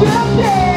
Good.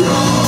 you